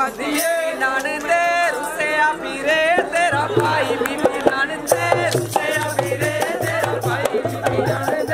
ਬਦੀਏ ਨਾਨੇ ਤੇ ਰੁਸਿਆ ਪੀਰੇ ਤੇਰਾ ਭਾਈ ਵੀ ਨਾਨੇ ਤੇ ਰੁਸਿਆ ਪੀਰੇ ਤੇਰਾ ਭਾਈ ਵੀ ਨਾਨੇ